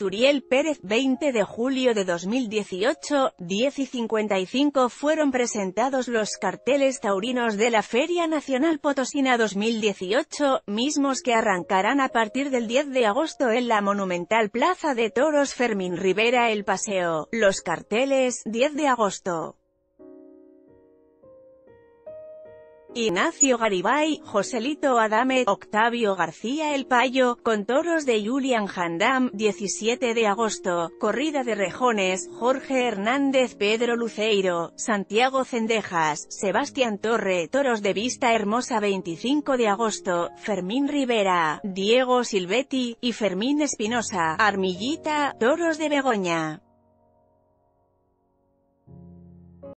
Turiel Pérez, 20 de julio de 2018, 10 y 55 fueron presentados los carteles taurinos de la Feria Nacional Potosina 2018, mismos que arrancarán a partir del 10 de agosto en la monumental Plaza de Toros Fermín Rivera El Paseo. Los carteles, 10 de agosto. Ignacio Garibay, Joselito Adame, Octavio García El Payo, con toros de Julian Handam, 17 de agosto, corrida de rejones, Jorge Hernández Pedro Luceiro, Santiago Cendejas, Sebastián Torre, toros de vista hermosa 25 de agosto, Fermín Rivera, Diego Silvetti, y Fermín Espinosa, Armillita, toros de Begoña.